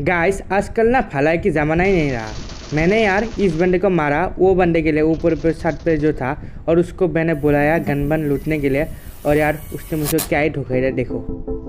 Guys आजकल ना फलाई की ज़माना ही नहीं रहा। मैंने यार इस बंदे को मारा, वो बंदे के लिए ऊपर ऊपर छत पे जो था, और उसको मैंने बुलाया गन बन लूटने के लिए, और यार उसने मुझे क्या ही धोखा देखो।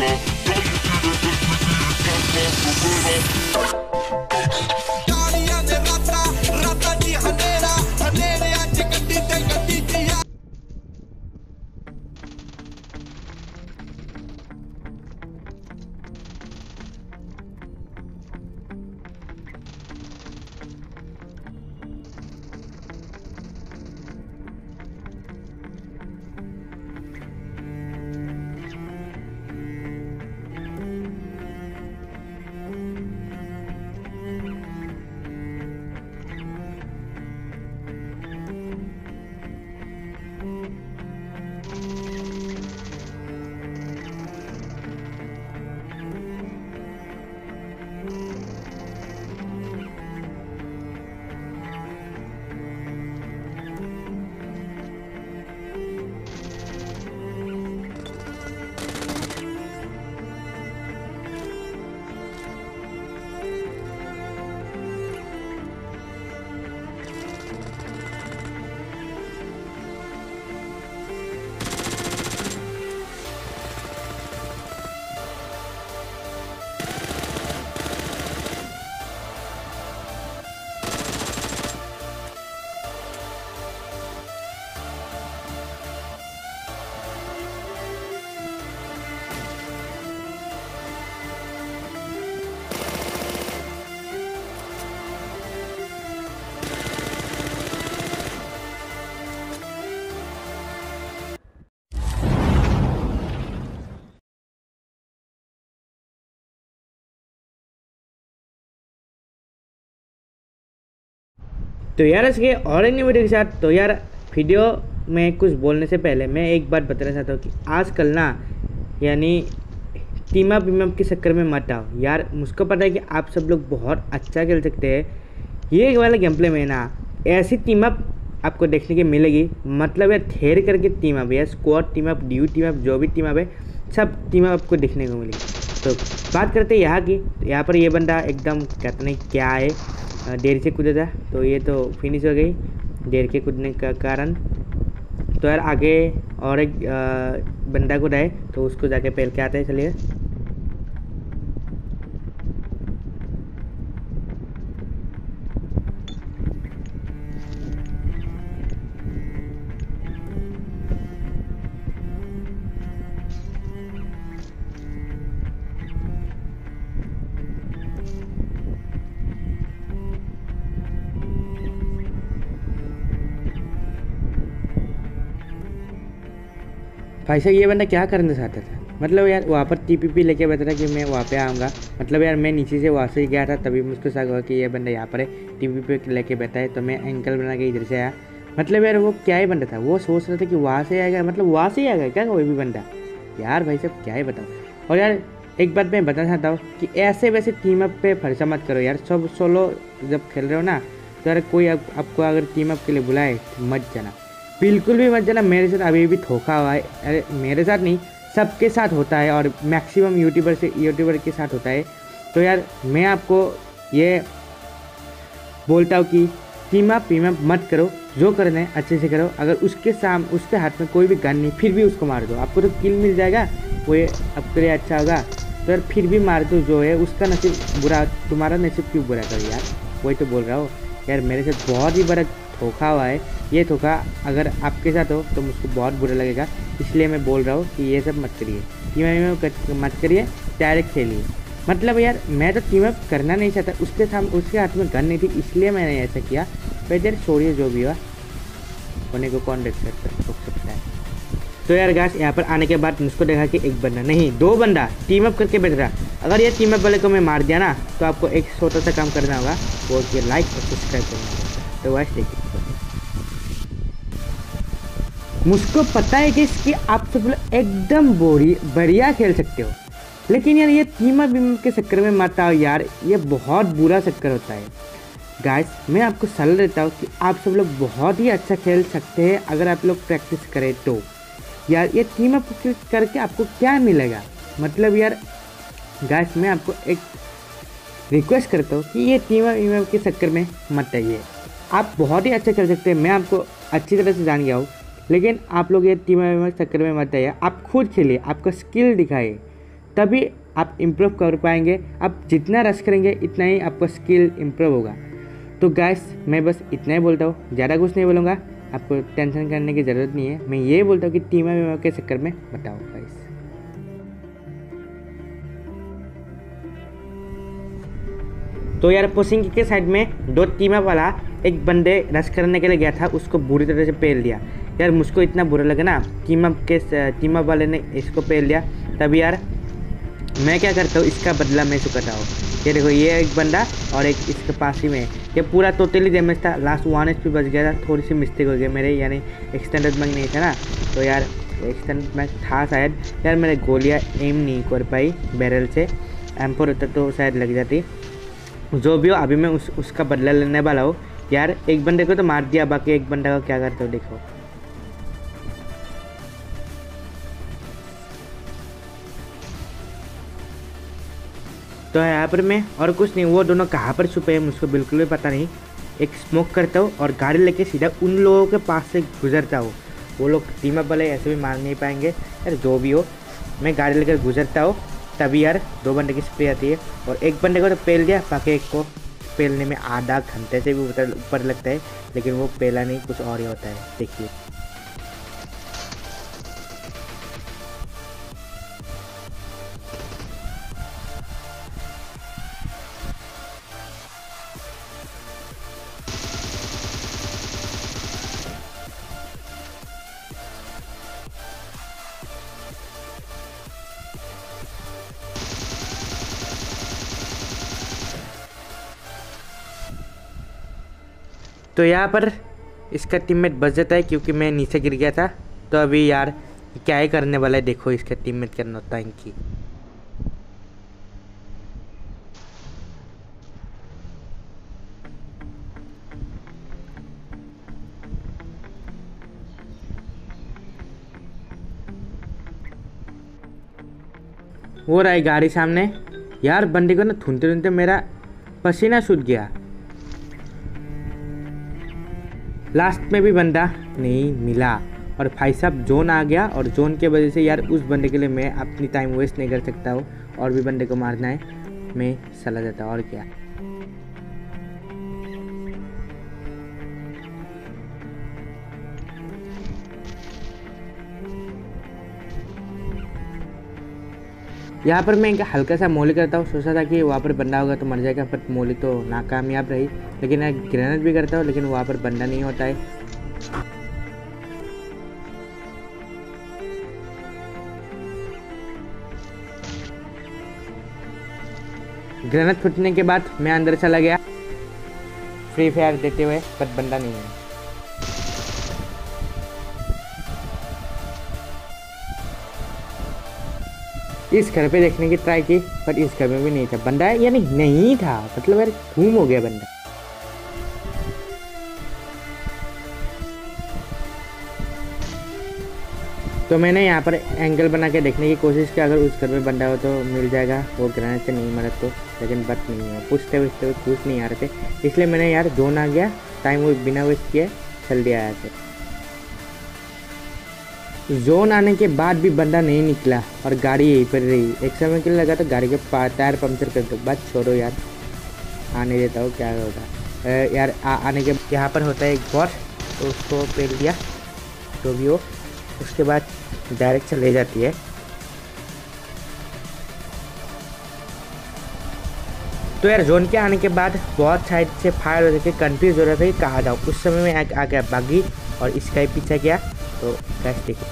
Yeah. तो यार इसके और एक वीडियो के साथ तो यार वीडियो में कुछ बोलने से पहले मैं एक बात बताना चाहता हूँ कि आजकल ना, यानी टीम अप के चक्कर में मत आओ। यार मुझको पता है कि आप सब लोग बहुत अच्छा खेल सकते हैं। ये वाला गेम प्ले में ना, ऐसी टीम अप आपको देखने की मिलेगी। मतलब यार ठेर करके टीम अप या squad team up duo team up जो भी टीम अप है, सब टीम अप आपको देखने को मिलेगी। तो बात करते हैं यहाँ की। तो यहाँ पर ये बंदा एकदम कहते नहीं क्या है। देर से कूदा था तो ये तो फिनिश हो गई। देर के कूदने का कारण। तो यार आगे और एक बंदा कूदा है तो उसको जाके पहल के आते हैं, चलिए। भाई साहब ये बंदा क्या करना चाहता था? मतलब यार वहाँ पर टी पी पी लेके था कि मैं वहाँ पे आऊँगा। मतलब यार मैं नीचे से वहाँ से गया था तभी मुझको शक हुआ कि ये बंदा यहाँ पर है। टी पी पी लेके बैठा है तो मैं एंकल बना के इधर से आया। मतलब यार वो क्या ही बंदा था? वो सोच रहा था कि वहाँ से आएगा मतलब वहाँ से ही आएगा क्या कोई भी बंदा? यार भाई साहब क्या ही बताओ और यार एक बात मैं बताना चाहता हूँ कि ऐसे वैसे टीम अप पे भरोसा मत करो यार। सब सोलो जब खेल रहे हो ना तो यार कोई आप, आपको अगर टीम अप के लिए बुलाए तो मत जाना। बिल्कुल भी मत जाना, मेरे साथ अभी भी धोखा हुआ है। अरे, मेरे साथ नहीं, सबके साथ होता है और मैक्सिमम यूट्यूबर से यूट्यूबर के साथ होता है। तो यार, मैं आपको ये बोलता हूँ कि टीम अप मत करो, जो करना है अच्छे से करो। अगर उसके साम, उसके हाथ में कोई भी गन नहीं, फिर भी उसको मार दो। आपको तो किल मिल जाएगा, वो ये आपके लिए अच्छा होगा। तो यार, फिर भी मार दो जो है, उसका नसीब बुरा, तुम्हारा नसीब क्यों बुरा करो यार? वही तो बोल रहा हो। यार, मेरे साथ बहुत ही बड़ा धोखा हुआ है। ये धोखा अगर आपके साथ हो तो मुझको बहुत बुरा लगेगा। इसलिए मैं बोल रहा हूँ कि ये सब मत करिए। टीम में मत करिए डायरेक्ट खेलिए। मतलब यार, मैं तो टीम अप करना नहीं चाहता। उसके साम, उसके हाथ में गन नहीं थी, इसलिए मैंने ऐसा किया। पर यार छोड़िए जो भी हुआ। होने को कौन देख सकता रोक सकता है? तो यार गाछ यहाँ पर आने के बाद मुझको देखा कि एक बंदा, नहीं, दो बंदा टीम अप करके बैठ रहा। अगर ये टीम अप वाले को मैं मार दिया ना तो आपको एक छोटा सा काम करना होगा। वो लाइक और सब्सक्राइब करना। वैसे देखिए मुझको पता है कि इसकी आप सब लोग एकदम बोरी, बढ़िया खेल सकते हो। लेकिन यार ये टीमा बीमा के चक्कर में मत आओ यार, ये बहुत बुरा चक्कर होता है। गाइस मैं आपको सलाह देता हूँ कि आप सब लोग बहुत ही अच्छा खेल सकते हैं अगर आप लोग प्रैक्टिस करें तो। यार, ये टीम अप करके आपको क्या मिलेगा? मतलब यार गाइस मैं आपको एक रिक्वेस्ट करता हूँ कि ये टीम अप के चक्कर में मत आइए। आप बहुत ही अच्छा कर सकते हैं। मैं आपको अच्छी तरह से जान गया हूँ। लेकिन आप लोग ये टीम के चक्कर में मत आइए। आप खुद खेलिए। आपका स्किल दिखाइए। तभी आप इम्प्रूव कर पाएँगे। आप जितना रश करेंगे, इतना ही आपका स्किल इम्प्रूव होगा। तो गैस मैं बस इतना ही बोलता हूँ। ज़्यादा कुछ नहीं बोलूँगा। आपको टेंशन करने की ज़रूरत नहीं है। मैं ये बोलता हूँ कि टीमा के चक्कर में बताओ गाइस तो यार पोसिंग के साइड में दो टीमा वाला एक बंदे रश करने के लिए गया था, उसको बुरी तरह से पेल दिया। यार, मुझको इतना बुरा लगा ना, टीम के टीम वाले ने इसको पेल दिया। तब यार, मैं क्या करता हूँ, इसका बदला मैं चुकाता हूँ। ये देखो, ये एक बंदा और एक इसके पास ही में। ये पूरा टोटली डैमेज था। लास्ट वन एच बच गया था। थोड़ी सी मिस्टेक हो गई मेरे, यानी एक्सटेंडेड मैग नहीं था ना। तो यार एक्सटेंडेड मैग था शायद। यार मेरे गोलियाँ एम नहीं कर पाई बैरल से। एम फोर होता तो शायद लग जाती। जो भी हो, अभी मैं उस, उसका बदला लेने वाला हूँ। यार, एक बंदे को तो मार दिया, बाकी एक बंदा का क्या करता हो देखो। तो यहाँ पर मैं और कुछ नहीं, वो दोनों कहाँ पर छुपे हैं, मुझको बिल्कुल भी पता नहीं। एक स्मोक करता हूँ और गाड़ी लेके सीधा उन लोगों के पास से गुजरता हूँ। वो लोग टीम अप वाले ऐसे भी मार नहीं पाएँगे। यार जो भी हो, मैं गाड़ी लेकर गुजरता हूँ। तभी यार दो बंदे की स्प्रे आती है और एक बंदे को तो पेल दिया, बाकी एक को पेलने में आधा घंटे से भी ऊपर लगता है, लेकिन वो पेला नहीं, कुछ और ही होता है, देखिए। तो यहाँ पर इसका टीममेट बच जाता है क्योंकि मैं नीचे गिर गया था। तो अभी यार, क्या ही करने वाला है? देखो इसका टीममेट करना होता है इनकी। हो रहा है गाड़ी सामने। यार, बंदी को ना थूनते थूनते मेरा पसीना सूख गया। लास्ट में भी बंदा नहीं मिला। और भाई साहब, जोन आ गया और जोन के वजह से यार उस बंदे के लिए मैं अपनी टाइम वेस्ट नहीं कर सकता हूँ और भी बंदे को मारना है। मैं चला जाता और क्या? यहाँ पर मैं इनका हल्का सा मोली करता हूँ। सोचा था कि वहाँ पर बंदा होगा तो मर जाएगा, पर मोली तो नाकामयाब रही। लेकिन मैं ग्रेनेड भी करता हूँ, लेकिन वहाँ पर बंदा नहीं होता है। ग्रेनेड फूटने के बाद मैं अंदर चला गया। फ्री फायर देते हुए, पर बंदा नहीं है। इस घर पे देखने की ट्राई की पर इस घर में भी नहीं था। बंदा यानी नहीं था मतलब यार घूम हो गया बंदा। तो मैंने यहाँ पर एंगल बना के देखने की कोशिश की, अगर उस घर में बंदा हो तो मिल जाएगा। वो ग्रेनेड से नहीं मरत तो लेकिन बट नहीं है पूछते पूछते कुछ नहीं आ रहे थे। इसलिए मैंने यार जोन आ गया। टाइम वो बिना वेस्ट किए चल दिया आया थे। जोन आने के बाद भी बंदा नहीं निकला और गाड़ी यहीं पर रही। एक समय के लिए लगा तो गाड़ी के टायर पंक्चर कर दो। बात छोड़ो यार। आने देता हूँ क्या होगा? यार आ, आने के यहाँ पर होता है एक बॉस तो उसको पेल दिया तो भी हो। उसके बाद डायरेक्ट चले जाती है। तो यार जोन के आने के बाद बहुत साइड से फायर हो जाके कंफ्यूज हो रहा था कि कहाँ जाऊँ। उस समय में आ गया बागी और इसका ही पीछे गया तो कैसे देखो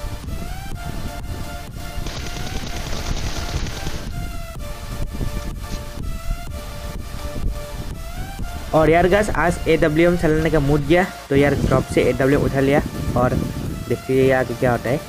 और यार गैस आज ए डब्ल्यू एम चलने का मूड गया तो यार ड्रॉप से ए डब्ल्यू उठा लिया और देखिए यार क्या होता है।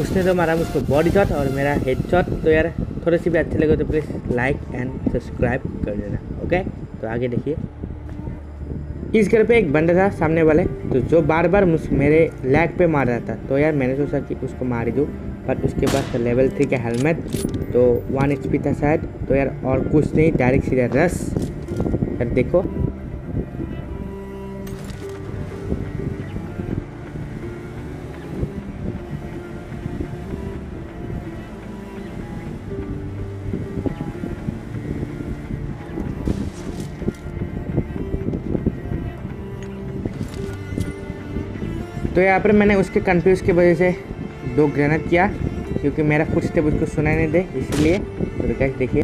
उसने तो मारा मुझको बॉडी शॉट और मेरा हेड शॉट तो यार थोड़ी सी अच्छे लगे तो प्लीज़ लाइक एंड सब्सक्राइब कर देना ओके तो आगे देखिए। इस घर पे एक बंदा था सामने वाले तो जो बार बार मेरे लैग पे मार रहा था। तो यार मैंने सोचा कि उसको मार दूँ, पर उसके पास लेवल थ्री का हेलमेट तो वन एचपी था शायद। तो यार और कुछ नहीं डायरेक्ट सीधा रस। यार देखो तो यहाँ पर मैंने उसके कंफ्यूज की वजह से दो ग्रेनेड किया, क्योंकि मेरा कुछ स्टेप उसको सुनाई नहीं दे, इसलिए। तो कैसे देखिए।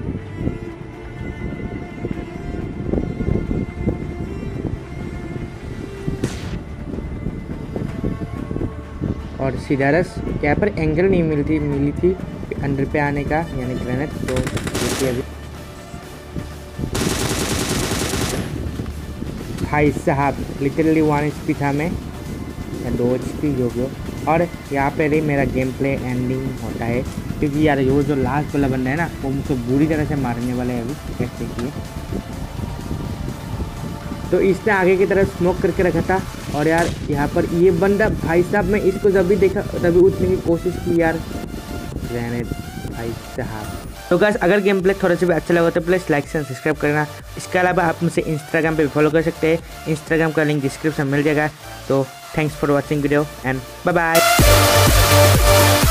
और सीधारस यहाँ पर एंगल नहीं मिलती, मिली थी अंदर पे आने का, यानी ग्रेनेड तो देखिए अभी। भाई साहब लिटरली वन एच था मैं या दो एच पी जो भी हो। और यहाँ पे ही मेरा गेम प्ले एंडिंग होता है। क्योंकि यार वो जो लास्ट वाला बंदा है ना, वो मुझको बुरी तरह से मारने वाला है अभी, कैसे देखिए तो इसने आगे की तरफ़ स्मोक करके रखा था। और यार यहाँ पर ये बंदा, भाई साहब, मैं इसको जब भी देखा, तभी उठने की कोशिश की यार। रहने भाई साहब। तो गैस अगर गेम प्ले थोड़ा सा भी अच्छा लगा तो प्लीज़ लाइक से सब्सक्राइब करना। इसके अलावा आप मुझे इंस्टाग्राम पे भी फॉलो कर सकते हैं। इंस्टाग्राम का लिंक डिस्क्रिप्शन मिल जाएगा। तो thanks for watching video and bye bye